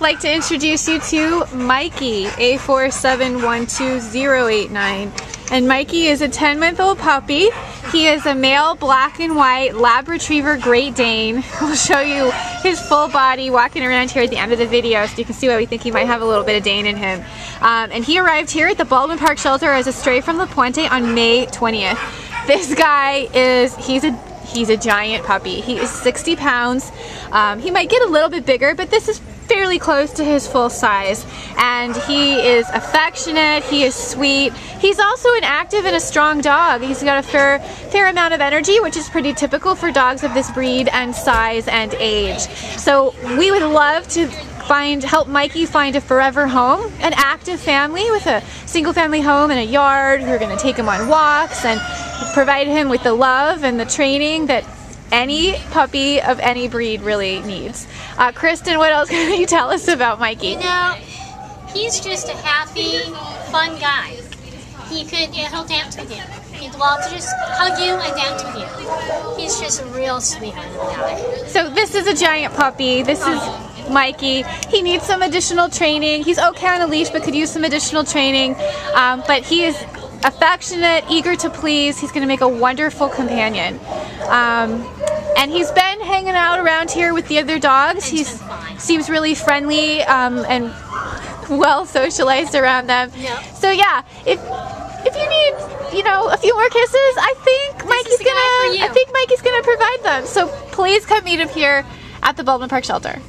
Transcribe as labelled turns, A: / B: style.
A: like to introduce you to Mikey, A4712089. And Mikey is a 10 month old puppy. He is a male black and white Lab Retriever Great Dane. We'll show you his full body walking around here at the end of the video so you can see why we think he might have a little bit of Dane in him. Um, and he arrived here at the Baldwin Park Shelter as a stray from La Puente on May 20th. This guy is, he's a He's a giant puppy. He is 60 pounds. Um, he might get a little bit bigger, but this is fairly close to his full size. And he is affectionate, he is sweet. He's also an active and a strong dog. He's got a fair, fair amount of energy, which is pretty typical for dogs of this breed and size and age. So we would love to find help Mikey find a forever home, an active family with a single family home and a yard who are going to take him on walks and provide him with the love and the training that any puppy of any breed really needs. Uh, Kristen, what else can you tell us about Mikey?
B: You know, he's just a happy, fun guy. He could, he'll dance with you. He'd love to just hug you and dance with you. He's just a real sweetheart guy.
A: So this is a giant puppy. This is Mikey. He needs some additional training. He's okay on a leash, but could use some additional training. Um, but he is affectionate, eager to please. He's going to make a wonderful companion. Um, and he's been hanging out around here with the other dogs. He seems really friendly um, and well socialized around them.
B: Yep.
A: So yeah, if if you need, you know, a few more kisses, I think Mikey's
B: guy for
A: gonna. I think Mikey's gonna provide them. So please come meet him here at the Baldwin Park Shelter.